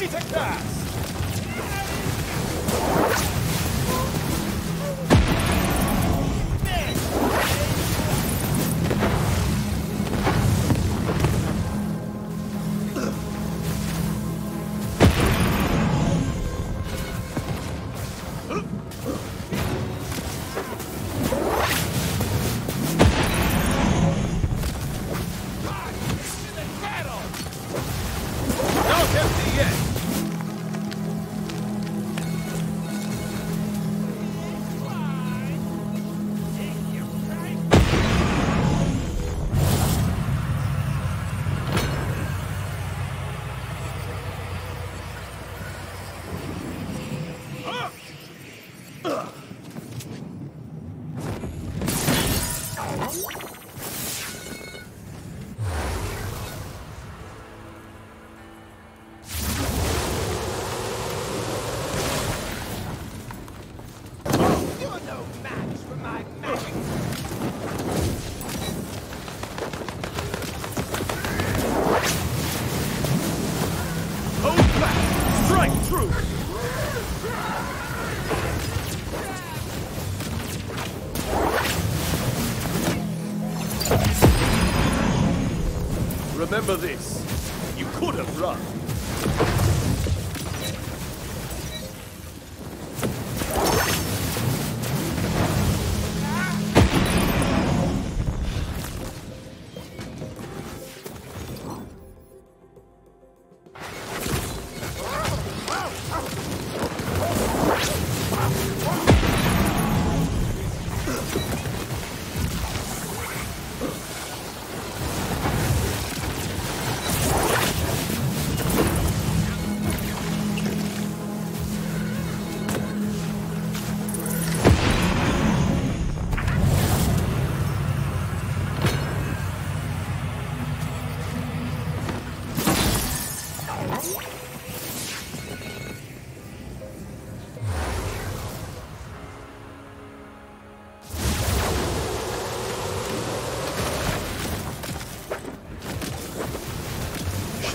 Remember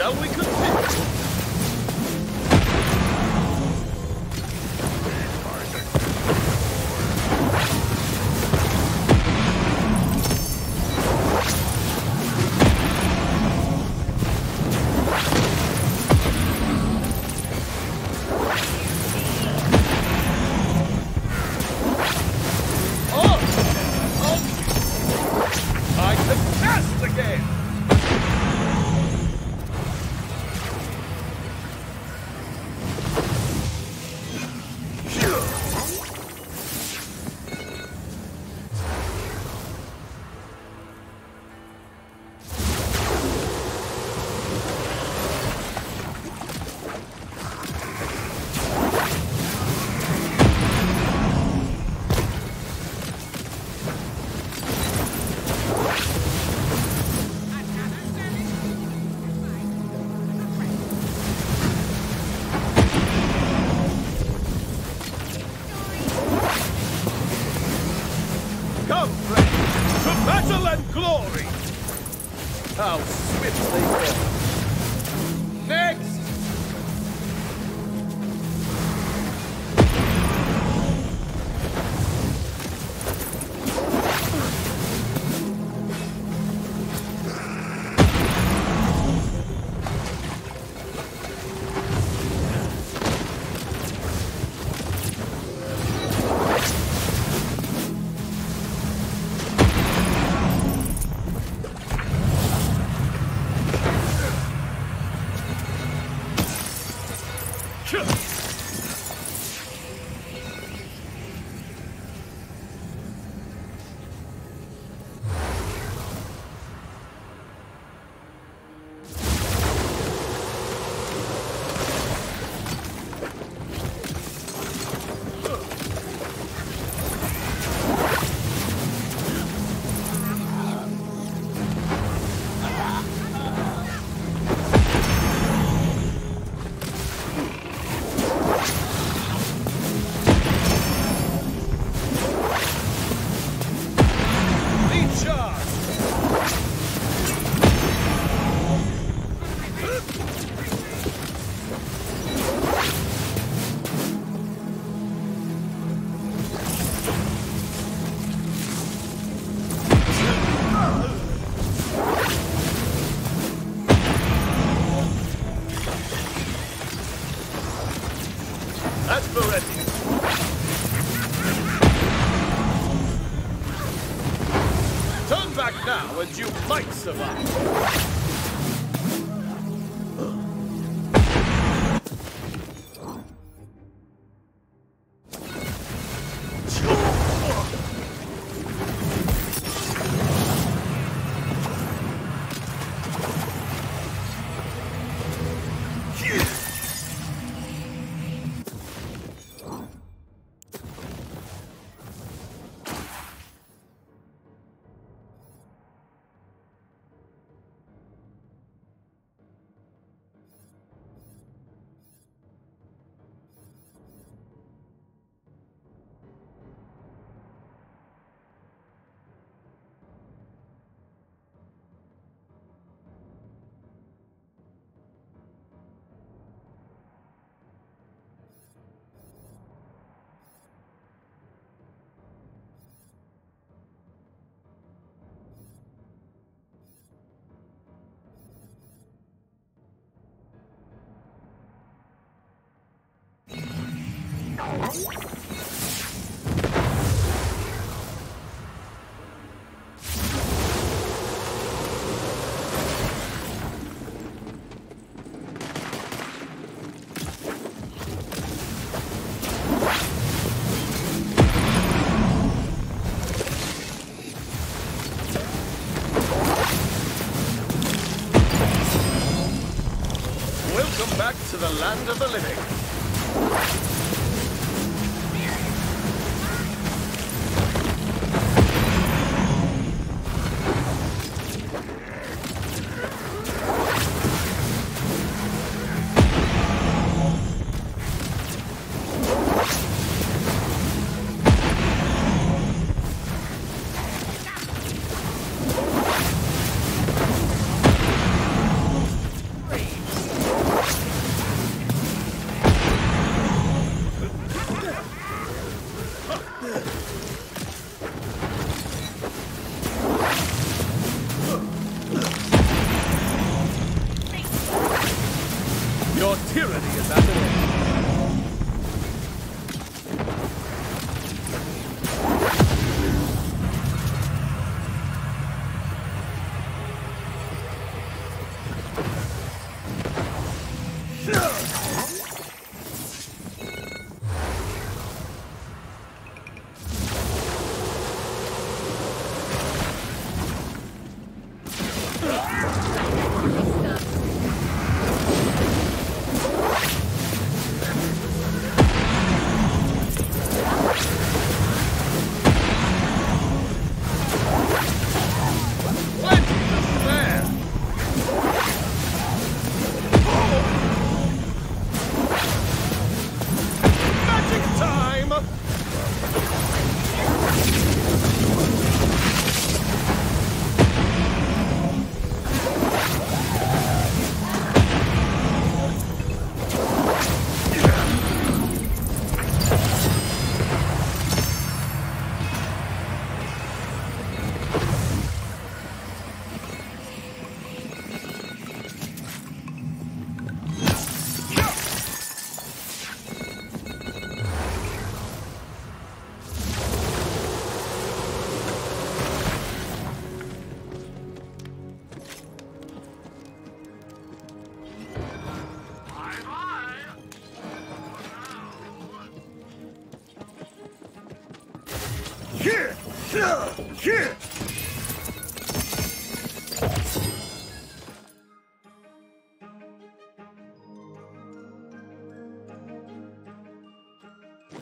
Shall we continue? Oh! Oh! Again! That's Beretti. Turn back now and you might survive. Land of the living. Tyranny is at an end.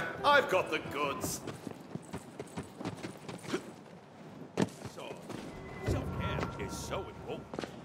here. I've got the goods. So, self-care is so important.